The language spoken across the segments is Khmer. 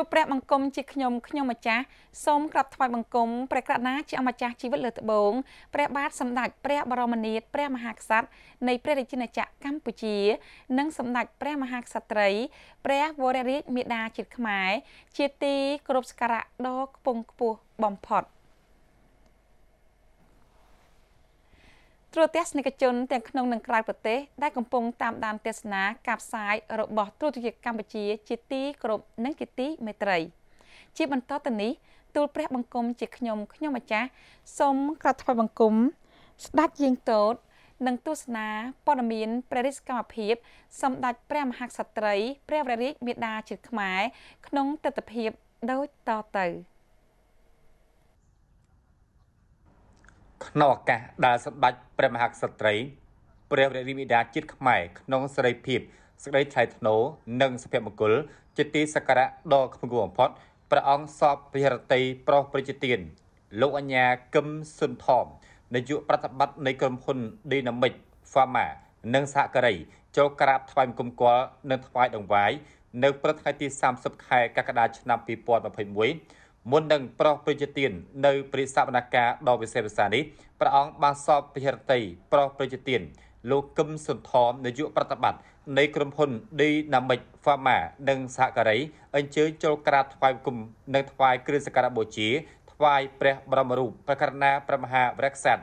លព្រះបង្គំជាខ្ញុំខ្ញុំម្ចាស់សូមក្រាបថ្វាយបង្គំព្រះក្រណាជាអម្ចាស់ជីវិតលើត្បូងព្រះបាទសម្ដេចព្រះបរមនាថព្រះមហាក្សត្រនៃព្រះរាជាណាចក្រកម្ពុជា និងសម្ដេចព្រះមហាក្សត្រី ព្រះវររាជមាតាជាតិខ្មែរជាទីគោរពសក្ការៈដ៏ខ្ពង់ខ្ពស់បំផុត។ ទ្រទស្សនិកជនទាំងក្នុងនិងក្រៅប្រទេសដែលកំពុងតាមដានទស្សនាការផ្សាយរបស់ទ្រទស្សនិកកម្ពុជាជាទីគោរពនិងជាទីមេត្រី ជាបន្តទៅនេះទូលព្រះបង្គំជាខ្ញុំខ្ញុំម្ចាស់សូមក្រាបថ្វាយបង្គំ ស្ដេចយាងតូតនិងទស្សនាព័ត៌មានព្រះរាជកម្មភាពសម្ដេចព្រះមហាក្សត្រី ព្រះវររាជមេដាជាតិខ្មែរក្នុងទស្សនវិជ្ជាដូចតទៅ។ ក្នុងឱកាសដែលសម្ដេចព្រះមហាក្សត្រីព្រះរាជវិដាជាតិខ្មែរក្នុងសេរីភាពសេចក្តីថ្លៃថ្នូរនិងសុភមង្គលជាទីសក្ការៈដ៏ខ្ពង់បំផុតព្រះអង្គសពវិរតីប្រុសប្រជាទានលោកអញ្ញាកឹមសុនថមនាយកប្រតិបត្តិនៃក្រុមហ៊ុន Dynamic Pharma និងសហការីចូលក្រាបថ្វាយបង្គំគាល់និងថ្វាយដង្វាយនៅព្រឹកថ្ងៃទី30ខែកក្កដាឆ្នាំ2021 មុននឹងប្រោះប្រជាទាននៅព្រះសវនកម្មដ៏វិសេសវិសានេះព្រះអង្គបានសពពិហរតីប្រោះប្រជាទានលោកកឹមសុនថមនាយកប្រតិបត្តិនៃក្រុមហ៊ុន Dynamic Pharma និងសហការីអញ្ជើញចូលក្រាបថ្វាយគុំនិងថ្វាយគ្រឿងសក្ការៈបូជាថ្វាយព្រះបរមរូបព្រះករុណាព្រះមហាវរក្សត្រ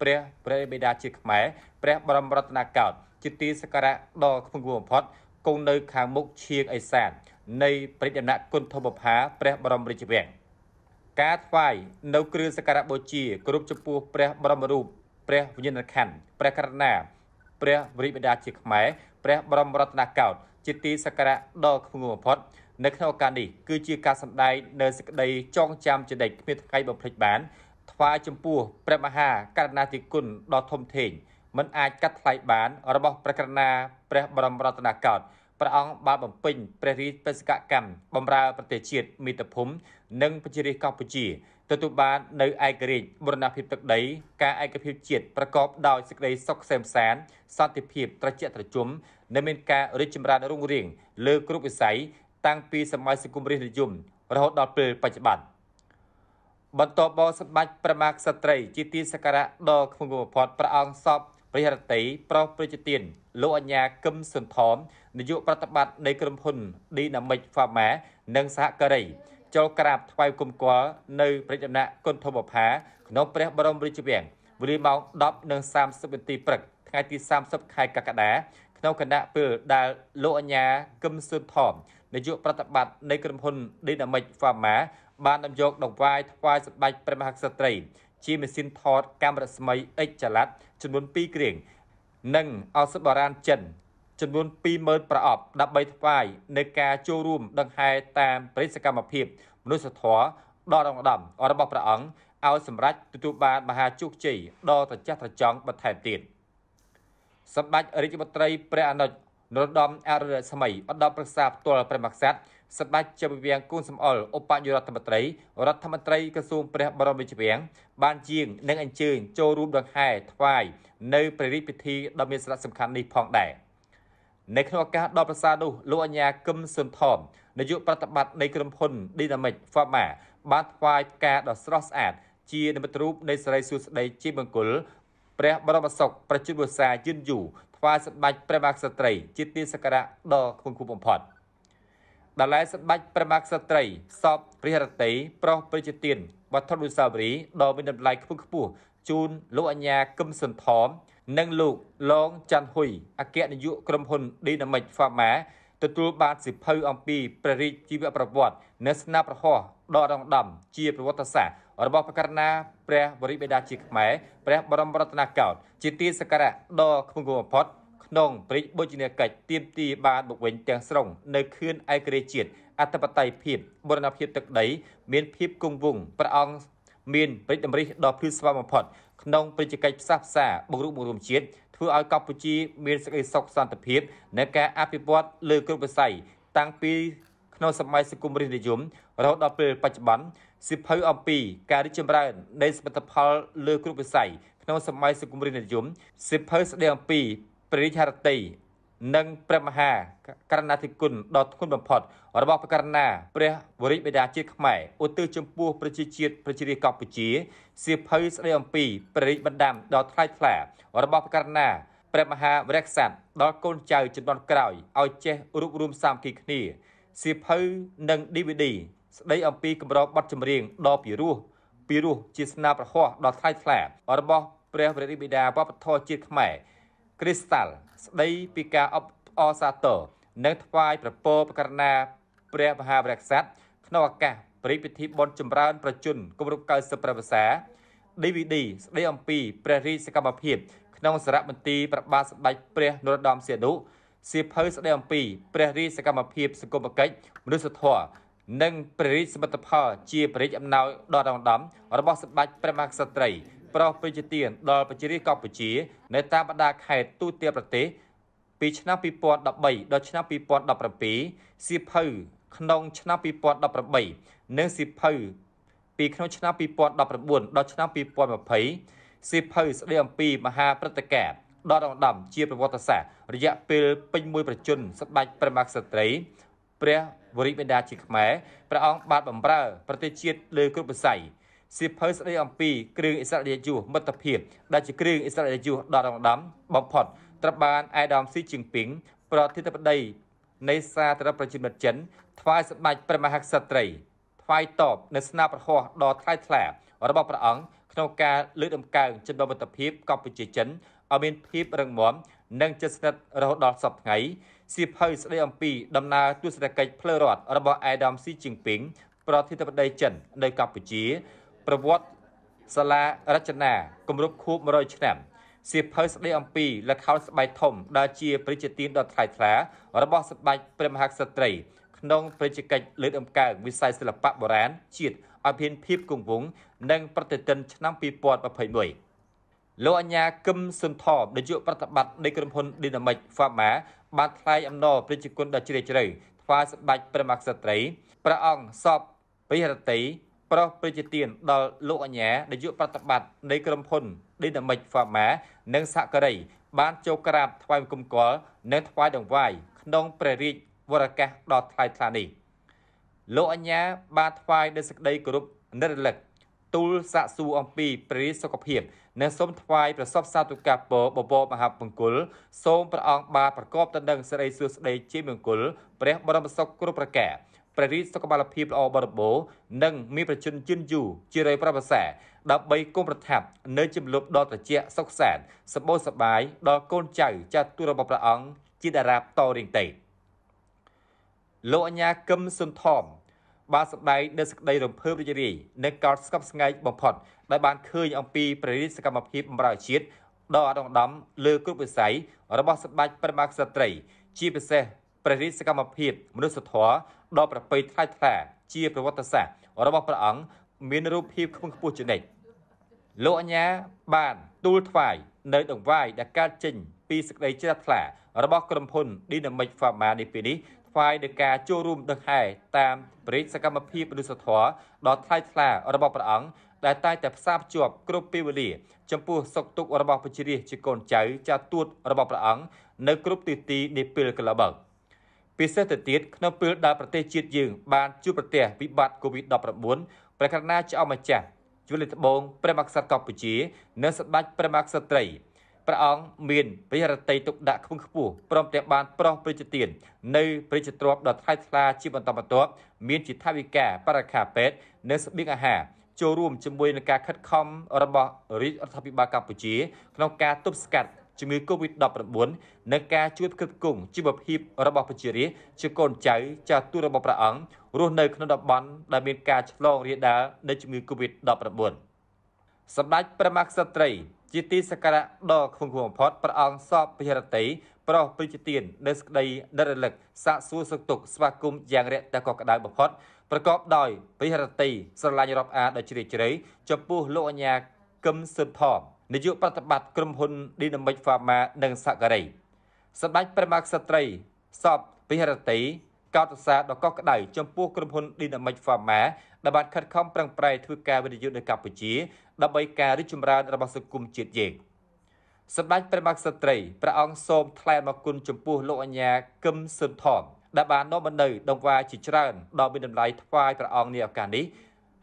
ព្រះព្រះបិតាជាខ្មែរព្រះបរមរតនកោដ្ឋជាទីសក្ការៈដ៏ខ្ពង់ខ្ពស់បំផុតគង់នៅខាងមុខឈៀងអេសាន នៃព្រះដំណាក់គុណធម្មផាព្រះបរមរាជវាំងការថ្វាយនៅគ្រឿងសក្ការៈបូជាគ្រប់ចំពោះព្រះបរមរូបព្រះវិញ្ញាណក្ខន្ធព្រះករុណា ព្រះវរិបដាជាខ្មែរព្រះបរមរតនកោដ្ឋជាទីសក្ការៈដ៏ខ្ពង់បំផុតនៅក្នុងឱកាសនេះគឺជាការសម្ដែងនៅសេចក្តីចងចាំជានិច្ចគ្មានថ្ងៃបំភ្លេចបាន ថ្វាយចំពោះព្រះមហាករុណាធិគុណដ៏ធំធេងមិនអាចកាត់ថ្លៃបានរបស់ព្រះករុណាព្រះបរមរតនកោដ្ឋ ព្រះអង្គបានបំពេញព្រះរាជបេសកកម្មបម្រើប្រទេសជាតិមាតុភូមិនិងប្រជារាស្ត្រកម្ពុជាទទួលបាននៅឯករាជ្យបូរណភាពទឹកដី ការឯកភាពជាតិប្រកបដោយសេចក្តីសុខសេមសានសន្តិភាពត្រជាក់ត្រជុំនិងមានការរីកចម្រើនរុងរឿងលើគ្រប់វិស័យតាំងពីសម័យសង្គមរាស្ត្រនិយមរហូតដល់ពេលបច្ចុប្បន្នបន្តបសម្បត្តិប្រមាក្សត្រីជាទីសក្ការៈដ៏ខ្ពង់បំផុតព្រះអង្គសពព្រះរតីប្រុសប្រជាទាន លោកអញ្ញាកឹមសុនថមនាយកប្រតិបត្តិនៃក្រុមហ៊ុន Dynamic Pharma និងសហការីចូលក្រាបថ្វាយគុំគាល់នៅព្រះដំណាក់គុណធម្មផាក្នុងព្រះបរមរាជវាំងវេលាម៉ោង10:30នាទីព្រឹកថ្ងៃទី30ខែកក្កដាក្នុងគណៈពេលដែលលោកអញ្ញាកឹមសុនថមនាយកប្រតិបត្តិនៃក្រុមហ៊ុន Dynamic Pharma បានដំយកដង្វាយថ្វាយសម្ដេចព្រះមហាក្សត្រី ជាម៉ាស៊ីនថតកាមេរ៉ាស្មី X ចល័តចំនួន2គ្រឿង និងឱសថបុរាណចិនចំនួន20000ប្រអប់ដើម្បីថ្វាយនៅការចូលរួមដង្ហែតាមបរិសកម្មភាពមនុស្សធម៌ដ៏រងដំរបស់ព្រះអង្គឲ្យសម្រេចទទួលបានមហាជោគជ័យដ៏ត្រចះត្រចង់បន្ថែមទៀតសម្ដេចរាជបុត្រីព្រះអនុជនរោត្តមអរិយស្មីឧត្តមប្រឹក្សាផ្ទាល់ព្រះមក្សត្រ សម្ដេចជាវិវាងគូនសំអល់ឧបនាយករដ្ឋមន្ត្រីរដ្ឋមន្ត្រីក្រសួងព្រះបរមរាជវាំងបានជាងនិងអញ្ជើញចូលរួមដង្ហែថ្វាយនៅព្រះរាជពិធីដ៏មានសារៈសំខាន់នេះផងដែរនៅក្នុងឱកាសដ៏ប្រសើរនោះលោកអញ្ញាកឹមសុនថមនាយកប្រតិបត្តិនៃក្រុមហ៊ុន Dynamic Pharma បានថ្វាយផ្កាដ៏ស្រស់ស្អាតជានិមិត្តរូបនៃសិរីសួស្តីជាមង្គលព្រះបរមសុខប្រជាបុសាយឺនយូរថ្វាយសម្ដេចព្រះមហាក្សត្រីជាទីសក្ការៈដ៏ខ្ពង់ខ្ពស់បំផុត។ ដែលឡែសម្ដេចព្រះមហាក្សត្រីសពព្រះរតីប្រុសប្រជាទានវត្ថុអនុស្សាវរីយ៍ដ៏មានតម្លៃខ្ពង់ខ្ពស់ជូនលោកអញ្ញាកឹមសុនថមនិងលោកឡងច័ន្ទហ៊ុយអគ្គនាយកក្រុមហ៊ុន Dynamic Pharma ទទួលបានសិភៅអំពីព្រះរាជជីវប្រវត្តិនិងស្នាប្រហោះដ៏រងដំជាប្រវត្តិសាស្ត្ររបស់ព្រះករុណាព្រះវរិបេដាជាខ្មែរព្រះបរមរតនកោដ្ឋជាទីសក្ការៈដ៏ខ្ពង់ខ្ពស់បំផុត ក្នុងព្រះបុជនីកិច្ចទៀមទីបានមកវិញទាំងស្រុងនៅខឿនឯករាជ្យជាតិអធិបតេយ្យភាពបូរណភាពទឹកដី មានភាពគង់វង្សព្រះអង្គមានព្រះតម្រិះដ៏ភ្លឺស្វាងបំផុតក្នុងប្រជាកិច្ចផ្សះផ្សាបង្រួបបង្រួមជាតិធ្វើឲ្យកម្ពុជាមានសេចក្តីសុខសន្តិភាពនិងការអភិវឌ្ឍលើគ្រប់វិស័យតាំងពីក្នុងសម័យសង្គមរាស្ត្រនិយមរហូតដល់ពេលបច្ចុប្បន្នសិភៅអំពីការរីកចម្រើននៃសមិទ្ធផលលើគ្រប់វិស័យក្នុងសម័យសង្គមរាស្ត្រនិយមសិភៅស្តីអំពី ព្រះរាជហឫទ័យនិងព្រះមហាករណាធិគុណដ៏ធ្ងន់បំផុតរបស់ព្រះករណាព្រះវរិយបិតាជាតិខ្មែរឧទ្ទិសចំពោះប្រជាជាតិប្រជារាស្ត្រកម្ពុជាសៀវភៅស្ដីអំពីព្រះរាជបណ្ដាំដ៏ថ្លៃថ្លារបស់ព្រះករណាព្រះមហាវរក្សត្រដល់កូនចៅជំនាន់ក្រោយឲ្យចេះរួបរวมសាមគ្គីគ្នាសៀវភៅនិង DVD ស្ដីអំពីកម្របទចម្រៀងដ៏ពិរោះពិរោះជាស្នាប្រហោះដ៏ថ្លៃថ្លារបស់ព្រះវរិយបិតាវប្បធម៌ជាតិខ្មែរ គ្រីស្តាល់ស្ដីពីការអបអរសាទរនិងថ្វាយប្រពោប្រករណាព្រះមហាវរក្សត្រក្នុងឱកាសព្រះពិធីបុណ្យចម្រើនប្រជជនគម្រប់90ព្រះវស្សា DVD ស្ដីអំពីព្រះរាជសកម្មភាពក្នុងសារមន្ទីរប្របាទសម្ដេចព្រះនរោត្តមសីហនុសៀវភៅស្ដីអំពីព្រះរាជសកម្មភាពសង្គមគិច្ចមនុស្សធម៌និងព្រះរាជសមិទ្ធផលជាព្រះរាជអំណោយដ៏រងដំរបស់សម្ដេចព្រះមហាក្សត្រី ប្រោសប្រជាទានដល់ប្រជារាស្ត្រកម្ពុជា នៅតាមបណ្ដាខេត្តទូទាំងប្រទេសពីឆ្នាំ2013ដល់ឆ្នាំ2017សៀវភៅក្នុងឆ្នាំ2018និងសៀវភៅពីក្នុងឆ្នាំ2019ដល់ឆ្នាំ2020សៀវភៅស្ដីអំពីមហាព្រឹត្តិការណ៍ដ៏រងដំជាប្រវត្តិសាស្ត្ររយៈពេលពេញមួយប្រជជនសម្ដេចព្រះមហាក្សត្រីព្រះវរិយបិតាជាខ្មែរព្រះអង្គបានបម្រើប្រទេសជាតិលើគ្រប់វិស័យ សៀវភៅស្ដីអំពីគ្រឿងអិសរាជយុមិត្តភាពដែលជាគ្រឿងអិសរាជយុដ៏រងដំបំផុតត្រូវបានអេដាមស៊ីជីងពីងប្រធានាធិបតីនៃសាធារណប្រជាមានិតចិនថ្វាយសម្ដេចព្រះមហាក្សត្រីថ្វាយតបនៅស្នាប្រហោះដ៏ថ្លៃថ្លារបស់ព្រះអង្គក្នុងការលើកតម្កើងចំណងមិត្តភាពកម្ពុជាចិនឲ្យមានភាពរឹងមាំនិងជិតស្និទ្ធរហូតដល់សពថ្ងៃសៀវភៅស្ដីអំពីដំណើរទស្សនកិច្ចផ្លូវរដ្ឋរបស់អេដាមស៊ីជីងពីងប្រធានាធិបតីចិននៅកម្ពុជា ប្រវត្តិសាលារចនាគម្រប់ខួប100ឆ្នាំសៀវភៅស្ដីអំពីលខោនស្បែកធំដែលជាប្រជាទានដ៏ថ្លៃថ្លារបស់សម្ដេចព្រះមហាក្សត្រីក្នុងប្រជាកិច្ចលើកដំកើងវិស័យសិល្បៈបុរាណជាតិឲ្យមានភាពគង់វង្សនិងប្រតិទិនឆ្នាំ2021លោកអញ្ញាគឹមសុនថបនាយកប្រតិបត្តិនៃក្រុមហ៊ុន Dynamic Pharma បានថ្លែងអំណរប្រជាជនដ៏ជ្រាលជ្រៅថ្វាយសម្ដេចព្រះមហាក្សត្រីព្រះអង្គសពព្រះរតី ប្រោសប្រជាទានដល់លោកអញ្ញានាយកប្រតិបត្តិនៃក្រុមហ៊ុន Dynamic Pharma និងសហការីបានចូលក្រាបថ្វាយបង្គំគាល់និងថ្វាយដង្វាយក្នុងព្រះរាជវរកាសដ៏ថ្លៃថ្លានេះលោកអញ្ញាបានថ្វាយនូវសេចក្តីគោរពនិរលឹកទូលសាកសួរអំពីព្រះរាជសុខភាពនិងសូមថ្វាយប្រសពសាទុកាពរបបរមហាបង្គលសូមព្រះអង្គបានប្រកបទៅនឹងសេរីសួស្តីជាមង្គលព្រះបរមសុខគ្រប់ប្រការ ព្រះរាជសុខបាលភាពល្អបរិបូរនិងមានប្រជជនជឿនយូរជារយប្រវសាដើម្បីគុំប្រថាប់នៅជំលប់ដ៏ត្រជាក់សុខសាន្តសម្បូរសបាយដល់កូនចៅចាស់ទូរបស់ព្រះអង្គជាតារាបតរៀងតេលោកអញ្ញាកឹមសុនថមបានសម្ដែងនៅសេចក្តីរំភើបរីករាយនិងកោតស្កប់ស្ងែកបំផុតដែលបានឃើញអំពីព្រះរាជសកម្មភាពបម្រើជាតិដ៏អាដងដំលើគ្រប់វិស័យរបស់សម្ដេចព្រះមហាក្សត្រី ជាពិសេសព្រះរាជសកម្មភាពមនុស្សធម៌ ដ៏ប្រពៃថ្លៃថ្លាជាប្រវត្តិសាស្ត្ររបស់ព្រះអង្គមានរូបភាពខ្ពង់ខ្ពស់ជានិច្ចលោកអញ្ញាបានទូលថ្វាយនៅដង្វាយដែលកើតចេញពីសេចក្តីជ្រះថ្លារបស់ក្រុមហ៊ុន Dynamic Pharma នេះពេលនេះថ្វាយនឹងការចូលរួមដង្ហែតាមព្រះរាជសកម្មភាពមនុស្សធម៌ដ៏ថ្លៃថ្លារបស់ព្រះអង្គដែលតែងតែផ្សារភ្ជាប់គ្រប់ពេលវេលា ចំពោះសុខទុក្ខរបស់ប្រជារាស្ត្រជាកូនចៅចាស់ទួតរបស់ព្រះអង្គនៅគ្រប់ទិសទីនៃពេលកន្លងមក ពិសេសទៅទៀតក្នុងពេលដែលប្រទេសជាតិយើងបានជួបប្រទះវិបត្តិ COVID-19 ព្រះករុណាចៅម្ចាស់ជលិតបងព្រះមហាក្សត្រកម្ពុជា និងសម្ដេចព្រះមហាក្សត្រីព្រះអង្គមានព្រះរតីទុកដាក់ខ្ពង់ខ្ពស់ព្រមទាំងបានប្រោសប្រជាទាននៅប្រជាទ្រព្យដ៏ថ្លៃថ្លាជាបន្តបន្ទាប់មានជាថាវិការបរិខាពេទ្យនិងស្បៀងអាហារចូលរួមជាមួយនឹងការខិតខំរបស់រាជរដ្ឋាភិបាលកម្ពុជា ក្នុងការទប់ស្កាត់ ជំងឺ Covid-19 និងការជួយផ្គត់ផ្គង់ជីវភាពរបស់ប្រជារាស្ត្រជាកូនចៅចាស់ទូរបស់ព្រះអង្គរស់នៅក្នុងតំបន់ដែលមានការឆ្លងរាលដាលនៃជំងឺ Covid-19 សម្ដេចព្រះមហាក្សត្រី ជាទីសក្ការៈដ៏ខ្ពង់ខ្ពស់បំផុតព្រះអង្គសពពិរតីប្រោសព្រះជាទាននៅស្ដីដរលឹកសាកសួរសុខទុក្ខស្វាគមន៍យ៉ាងរាក់តែក៏ក្តៅបំផុតប្រកបដោយពិរតីស្រឡាញ់រាប់អានដ៏ជ្រាលជ្រៅចំពោះលោកអញ្ញាកឹមសុនថម នាយកប្រតិបត្តិក្រុមហ៊ុន Dynamic Pharma និងសការីសម្ដេចព្រះមហាក្សត្រីសពពិរតីកោតសរសើរដ៏កក់ក្ដៅចំពោះក្រុមហ៊ុន Dynamic Pharma ដែលបានខិតខំប្រឹងប្រែងធ្វើការវិនិយោគនៅកម្ពុជាដើម្បីការរីកចម្រើនរបស់សង្គមជាតិយើងសម្ដេចព្រះមហាក្សត្រីព្រះអង្គសូមថ្លែងអំណរគុណចំពោះលោកអញ្ញាគឹមស៊ុនថមដែលបាននាំមកនៅដង្វាយជាច្រើនដ៏មានតម្លៃថ្វាយព្រះអង្គនាឱកាសនេះ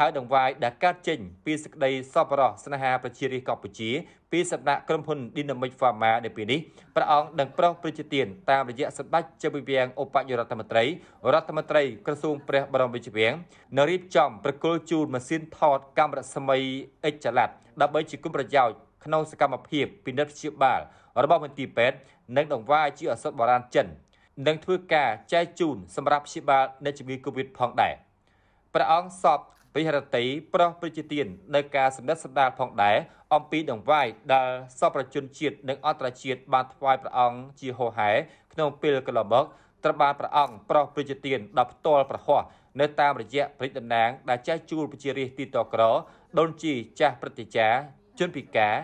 ហើយដង្វាយដែលកើតចេញពីសេចក្តីសប្បុរសស្នេហាប្រជារាស្ត្រកម្ពុជាពីសម្ដេចក្រុមហ៊ុន Dynamic Pharma នៅពេលនេះព្រះអង្គនឹងប្រោសប្រជាទានតាមរយៈសម្ដេចជាវិវាំងឧបនាយករដ្ឋមន្ត្រីរដ្ឋមន្ត្រីក្រសួងព្រះបរមរាជវាំងនៅរៀបចំប្រគល់ជូនម៉ាស៊ីនថតកាមេរ៉ាស្មីអិចចល័តដើម្បីជាគុំប្រយោជន៍ក្នុងសកម្មភាពពិនិត្យព្យាបាលរបស់មន្ទីរពេទ្យនិងដង្វាយជាអសត់បុរាណចិននឹងធ្វើការចែកជូនសម្រាប់ព្យាបាលអ្នកជំងឺ Covid ផងដែរព្រះអង្គសព វិហរតីប្រោះប្រជាទាននៅការសម្ដេចសម្ដាលផងដែរអំពីដង្វាយដែលសពប្រជាជនជាតិនិងអន្តរជាតិបានថ្វាយព្រះអង្គជាហោហែក្នុងពេលកន្លងមកត្រូវបានព្រះអង្គប្រោះប្រជាទានដល់ផ្ទាល់ប្រហោះនៅតាមរយៈព្រះតំណាងដែលចែកជួលប្រជារាស្ត្រទីតក្រដូនជីចាស់ព្រឹទ្ធាចារ្យជនពិការ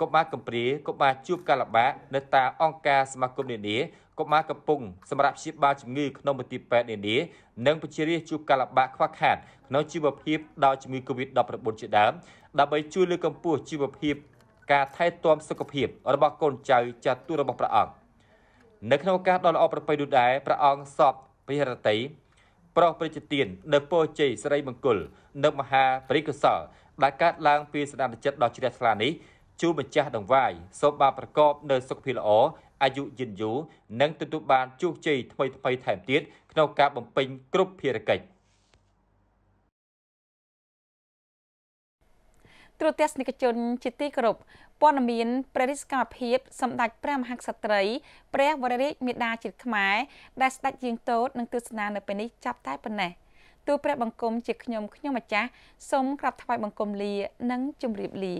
កុមារកំព្រាកុមារជួបកាលបាកនៅតាមអង្គការសមាគមនានា កុមារកំពុងសម្រាប់ព្យាបាលជំងឺក្នុងមន្ទីរពេទ្យនានានិងប្រជារាស្ត្រជួបកាលបាកខ្វះខាតក្នុងជីវភាពដោយជំងឺ Covid-19 ជាដើមដើម្បីជួយលើកកម្ពស់ជីវភាពការថែទាំសុខភាពរបស់កូនចៅចាស់ទូរបស់ព្រះអង្គនៅក្នុងឱកាសដ៏ល្អប្រពៃនោះដែរព្រះអង្គសពវិហរតីប្រោះប្រជាទាននៅពោជ័យសិរីមង្គលនៅមហាបរិកុសលដែលកើតឡើងពីសន្តានចិត្តដ៏ជ្រះថ្លានេះជួម្ចាស់ដង្វាយសូមបានប្រកបនៅសុខភាពល្អ អាយុយឺនយូរនិងទទួលបានជោគជ័យថ្មីថ្មីថែមទៀតក្នុងការបំពេញគ្រប់ភារកិច្ចទ្រទស្សនិកជនជាទីគោរពព័ត៌មានព្រះរាជកម្មភាពសម្ដេចព្រះមហាក្សត្រីព្រះវររាជមេដាជាតិខ្មែរដែលស្ដេចយាងតូតនឹងទស្សនានៅពេលនេះចាប់តែប៉ុណ្ណេះទូព្រះបង្គំជាខ្ញុំខ្ញុំម្ចាស់សូមក្រាបថ្វាយបង្គំលា និងជម្រាបលា